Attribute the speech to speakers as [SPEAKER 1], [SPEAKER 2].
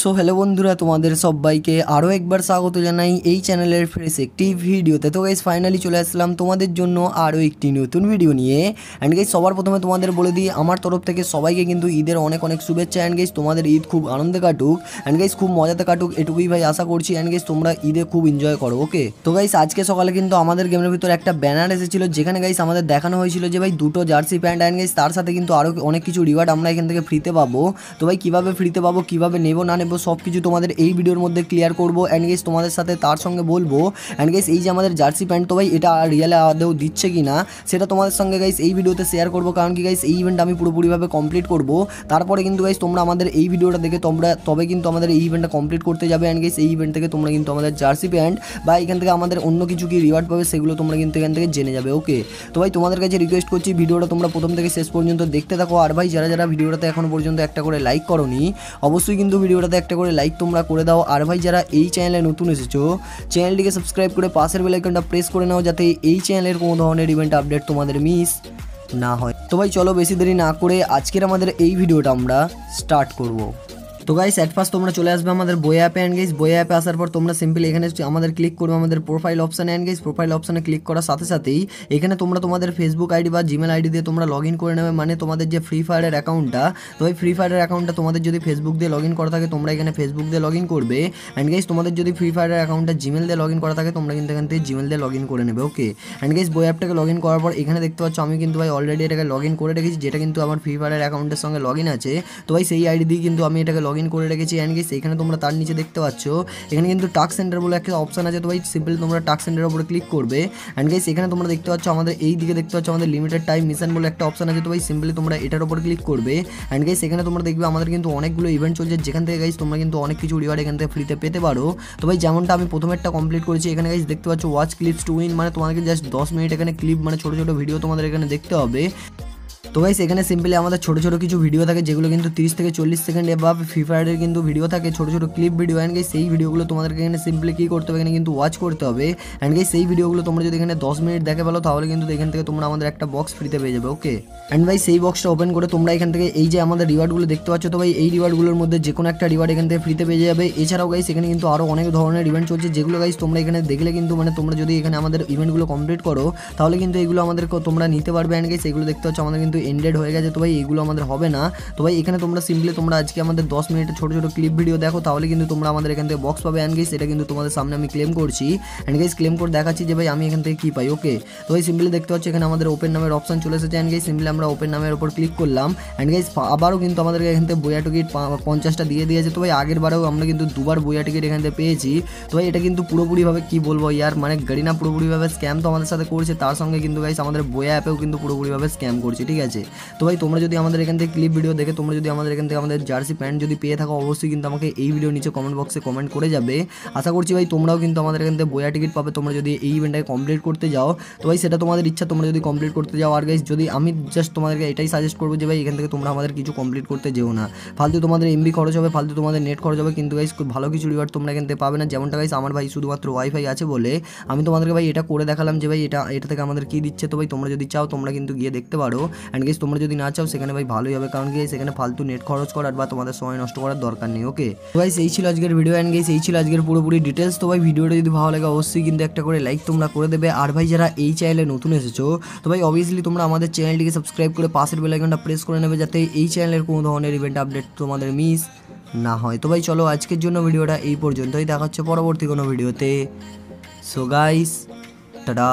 [SPEAKER 1] So hello বন্ধুরা, তোমাদের সবাইকে আরও একবার স্বাগত জানাই এই চ্যানেলের ফ্রেশ একটি ভিডিওতে তো গাইজ ফাইনালি চলে আসলাম তোমাদের জন্য আরও একটি নতুন ভিডিও নিয়ে। অ্যান্ড গাইজ সবার প্রথমে তোমাদের বলে দিই, আমার তরফ থেকে সবাইকে কিন্তু ঈদের অনেক অনেক শুভেচ্ছা। অ্যান্ড গাইজ তোমাদের ঈদ খুব আনন্দে কাটুক। অ্যান্ড গাইজ খুব মজাতে কাটুক, এটুকুই ভাই আশা করছি। অ্যান্ড গাইজ তোমরা ঈদে খুব এনজয় করো ওকে তো গাইজ আজকে সকালে কিন্তু আমাদের গেমের ভিতর একটা ব্যানার এসেছিল, যেখানে গাইজ আমাদের দেখানো হয়েছিল যে ভাই দুটো জার্সি প্যান্ট অ্যান্ড গাইজ তার সাথে কিন্তু আরও অনেক কিছু রিওয়ার্ড আমরা এখান থেকে ফ্রিতে পাবো। তো ভাই, কীভাবে ফ্রিতে পাবো, কীভাবে নেব না নেব, সব কিছু তোমাদের এই ভিডিওর মধ্যে ক্লিয়ার করব। অ্যান্ড গেস তোমাদের সাথে তার সঙ্গে বলব অ্যান্ড গেস এই যে আমাদের জার্সি প্যান্ট তো ভাই, এটা রিয়েলে আদৌ দিচ্ছে কি না সেটা তোমাদের সঙ্গে গাইস এই ভিডিওতে শেয়ার করব, কারণ কি গাইস এই ইভেন্ট আমি পুরোপুরিভাবে কমপ্লিট করব। তারপরে কিন্তু গাইস তোমরা আমাদের এই ভিডিওটা দেখে তোমরা, তবে কিন্তু আমাদের এই ইভেন্টটা কমপ্লিট করতে যাবে। অ্যান্ড গেস এই ইভেন্ট থেকে তোমরা কিন্তু আমাদের জার্সি প্যান্ট বা এখান থেকে আমাদের অন্য কিছু কি রিওয়ার্ড পাবে, সেগুলো তোমরা কিন্তু এখান থেকে জেনে যাবে ওকে তো ভাই, তোমাদের কাছে রিকোয়েস্ট করছি, ভিডিওটা তোমরা প্রথম থেকে শেষ পর্যন্ত দেখতে থাকো। আর ভাই, যারা যারা ভিডিওটাতে এখনও পর্যন্ত একটা করে লাইক করনি, অবশ্যই কিন্তু ভিডিওটাতে একটা করে লাইক তোমরা করে দাও। আর ভাই, যারা এই চ্যানেলে নতুন এসেছ চ্যানেলটিকে সাবস্ক্রাইব করে পাশের বেলাইকনটা প্রেস করে নাও, যাতে এই চ্যানেলের কোনো ধরনের ইভেন্ট আপডেট তোমাদের মিস না হয়। তো ভাই, চলো বেশি দেরি না করে আজকের আমাদের এই ভিডিওটা আমরা স্টার্ট করব। তো গাইস অ্যাট ফার্স্ট তোমরা চলে আসবে আমাদের বই অ্যাপে অ্যান্ড গাইস বই অ্যাপে আসার পর তোমরা সিম্পলি এখানে আমাদের ক্লিক করবে আমাদের প্রোফাইল অপশানে অ্যান্ড গাইস প্রোফাইল অপশানে ক্লিক করার সাথে সাথেই এখানে তোমরা তোমাদের ফেসবুক আইডি বা জিমেল আইডি দিয়ে তোমরা লগ ইন করে নেবে মানে তোমাদের যে ফ্রি ফায়ারের অ্যাকাউন্টটা তো ওই ফ্রি ফায়ারের অ্যাকাউন্টটা তোমাদের যদি ফেসবুক দিয়ে লগ ইন করা থাকে, তোমরা এখানে ফেসবুক দিয়ে লগ ইন করবে অ্যান্ড গাইস তোমাদের যদি ফ্রি ফায়ারের অ্যাকাউন্টটা জিমেল দিয়ে লগ ইন করা থাকে, তোমরা কিন্তু এখান থেকে জিমেল দিয়ে লগ ইন করে নেবে ওকে অ্যান্ড গাইস বই অ্যাপটাকে লগ ইন করার পর এখানে দেখতে পাচ্ছ আমি কিন্তু ভাই অলরেডি এটাকে লগ ইন করে রেখেছি, যেটা কিন্তু আমার ফ্রি ফায়ারের অ্যাকাউন্টের সঙ্গে লগ ইন আছে। তো ভাই, সেই আইডি দিয়ে কিন্তু আমি এটাকে লগ ইন করে রেখেছি অ্যান্ড গাইস এখানে তোমরা তার নিচে দেখতে পাচ্ছ, এখানে কিন্তু টাক সেন্টার বলে একটা অপশন আছে, তো ভাই সিম্পলি তোমরা টাক সেন্টারের উপরে ক্লিক করবে অ্যান্ড গেস এখানে তোমরা দেখতে পাচ্ছ আমাদের এই দিকে দেখতে পাচ্ছ আমাদের লিমিটেড টাইম মিশন বলে একটা অপশন আছে, তো ভাই সিম্পলি তোমরা এটার উপর ক্লিক করবে অ্যান্ড গাইস এখানে তোমরা দেখবে আমাদের কিন্তু অনেকগুলো ইভেন্ট চলছে, যেখান থেকে গাইস তোমরা কিন্তু অনেক কিছু রিওয়ার্ড এখান থেকে ফ্রিতে পেতে পারো, তো ভাই, যেমনটা আমি প্রথমে একটা কমপ্লিট করেছি, এখানে গাইস দেখতে পাচ্ছ ওয়াচ ক্লিপস টু উইন মানে তোমাদেরকে জাস্ট দশ মিনিট এখানে ক্লিপ মানে ছোটো ছোটো ভিডিও তোমাদের এখানে দেখতে হবে। তো গাইস এখানে সিম্পলি আমাদের ছোটো ছোটো কিছু ভিডিও থাকে, যেগুলো কিন্তু তিরিশ থেকে চল্লিশ সেকেন্ড বা ফ্রি ফায়ারের কিন্তু ভিডিও থাকে। ছোটো ছোটো ক্লিপ ভিডিও অ্যান্ড গাইস সেই ভিডিওগুলো তোমাদেরকে এখানে সিম্পলি কী করতে হবে, এখানে কিন্তু ওয়াচ করতে হবে। অ্যান্ড গাইস সেই ভিডিওগুলো তোমরা যদি এখানে দশ মিনিট দেখে পেল তাহলে কিন্তু এখান থেকে তোমরা আমাদের একটা বক্স ফ্রিতে পেয়ে যাবে ওকে অ্যান্ড ভাই সেই বক্সটা ওপেন করে তোমরা এখান থেকে এই যে আমাদের রিওয়ার্ডগুলো দেখতে পাচ্ছ, তো ভাই, এই রিওয়ার্ডগুলোর মধ্যে যে কোনো একটা রিওয়ার্ড এখান থেকে ফ্রিতে পেয়ে যাবে। এছাড়াও গাইস এখানে কিন্তু আরও অনেক ধরনের ইভেন্ট চলছে, যেগুলো গাইস তোমরা এখানে দেখলে কিন্তু মানে তোমরা যদি এখানে আমাদের ইভেন্টগুলো কমপ্লিট করো, তাহলে কিন্তু এগুলো আমাদের তোমরা নিতে পারবে। অ্যান্ড গাইস এগুলো দেখতে পাচ্ছ, আমাদের কিন্তু এন্ডেড হয়ে গেছে, তো ভাই এগুলো আমাদের হবে না। তো ভাই এখানে তোমরা সিম্পলি তোমরা আজকে আমাদের দশ মিনিটের ছোটো ছোটো ক্লিপ ভিডিও দেখো, তাহলে কিন্তু তোমরা আমাদের এখান থেকে বক্স পাবে। অ্যান্ড গাইস এটা কিন্তু তোমাদের সামনে আমি ক্লেম করছি। অ্যান্ড গাইস ক্লেম করে দেখাচ্ছি যে ভাই আমি এখান থেকে কী পাই ওকে তো ভাই সিম্পলি দেখতে পাচ্ছি এখানে আমাদের ওপেন নামের অপশন চলে এসেছে। অ্যান্ড গাইস সিম্পলি আমরা ওপেন নামের উপর ক্লিক করলাম। অ্যান্ড গাইস আবারও কিন্তু আমাদেরকে এখান থেকে বইয়া টিকিট পঞ্চাশটা দিয়ে দিয়েছে। তো ভাই আগের বারেও আমরা কিন্তু দুবার বইয়া টিকিট এখান থেকে পেয়েছি। তো ভাই এটা কিন্তু পুরোপুরিভাবে কি বলব ইয়ার? মানে গাড়ি না পুরোপুরিভাবে স্ক্যাম তো আমাদের সাথে করছে। তার সঙ্গে কিন্তু গাইস আমাদের বইয়া অ্যাপেও কিন্তু পুরোপুরিভাবে স্ক্যাম করছে, ঠিক আছে? তো ভাই, তোমরা যদি আমাদের এখান থেকে ক্লিপ ভিডিও দেখে, তোমরা যদি আমাদের এখান থেকে আমাদের জার্সি প্যান্ট যদি পেয়ে থাকো, অবশ্যই কিন্তু আমাকে এই ভিডিও নিচে কমেন্ট বক্সে কমেন্ট করে যাবে। আশা করছি ভাই, তোমরাও কিন্তু আমাদের এখান থেকে বইয়া টিকিট পাবে। তোমরা যদি এই ইভেন্টটাকে কমপ্লিট করতে যাও, তো ভাই, সেটা তোমাদের ইচ্ছা, তোমরা যদি কমপ্লিট করতে যাও। আর গাইস যদি আমি জাস্ট তোমাদেরকে এটাই সাজেস্ট করব যে, ভাই, এখান থেকে তোমরা আমাদের কিছু কমপ্লিট করতে যেও না। ফালতু তোমাদের এমবি খরচ হবে, ফালতু তোমাদের নেট খরচ হবে, কিন্তু গাইস খুব ভালো কিছু রিওয়ার্ড তোমরা এখান থেকে পাবে না। যেমনটা গাইস আমার ভাই শুধুমাত্র ওয়াইফাই আছে বলে, আমি তোমাদেরকে ভাই, এটা করে দেখালাম যে, ভাই, এটা এটা থেকে আমাদের কী দিচ্ছে? তো ভাই, তোমরা যদি চাও, তোমরা কিন্তু গিয়ে দেখতে পারো। গাইস তোমরা যদি না চাও, সেখানে ভাই ভালোই হবে। কারণ কি, সেখানে ফালতু নেট খরচ করার বা তোমাদের সময় নষ্ট করার দরকার নেই ওকে তো ভাই এই ছিল আজকের ভিডিও অ্যান্ড গাইস এই ছিল আজকের পুরোপুরি ডিটেলস তো ভাই ভিডিওটা যদি ভালো লাগে, অবশ্যই কিন্তু একটা করে লাইক তোমরা করে দেবে। আর ভাই, যারা এই চ্যানেলে নতুন এসেছ, তো ভাই অবভিয়াসলি তোমরা আমাদের চ্যানেলটিকে সাবস্ক্রাইব করে পাশের বেলাইকনটা প্রেস করে নেবে, যাতে এই চ্যানেলের কোনো ধরনের ইভেন্ট আপডেট তোমাদের মিস না হয়। তো ভাই, চলো আজকের জন্য ভিডিওটা এই পর্যন্তই। দেখা হচ্ছে পরবর্তী কোনো ভিডিওতে সো গাইস টাটা